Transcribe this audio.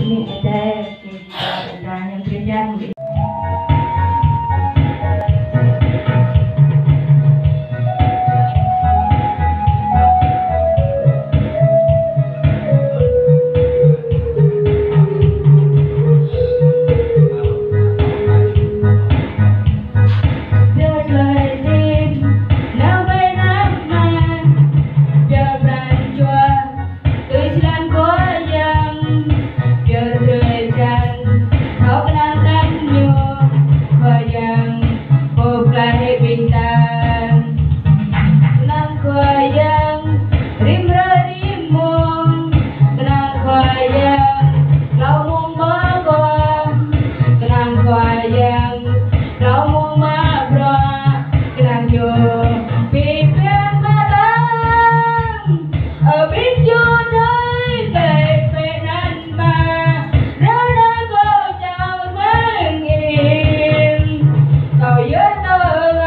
ini kita dan yang kerja no